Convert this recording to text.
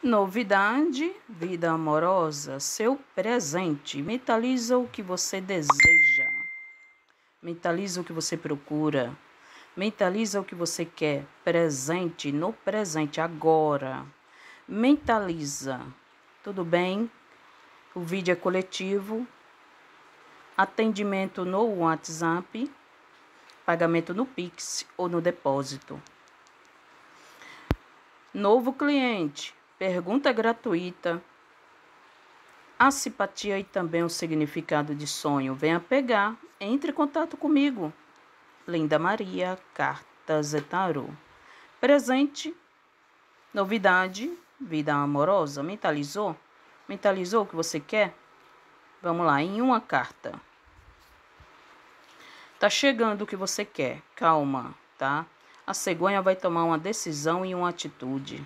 Novidade, vida amorosa, seu presente. Mentaliza o que você deseja. Mentaliza o que você procura. Mentaliza o que você quer. Presente, no presente, agora. Mentaliza. Tudo bem? O vídeo é coletivo. Atendimento no WhatsApp. Pagamento no Pix ou no depósito. Novo cliente. Pergunta gratuita. A simpatia e também o significado de sonho. Venha pegar. Entre em contato comigo. Linda Maria, Cartas e Tarô. Presente. Novidade. Vida amorosa. Mentalizou? Mentalizou o que você quer? Vamos lá, em uma carta. Tá chegando o que você quer. Calma, tá? A cegonha vai tomar uma decisão e uma atitude.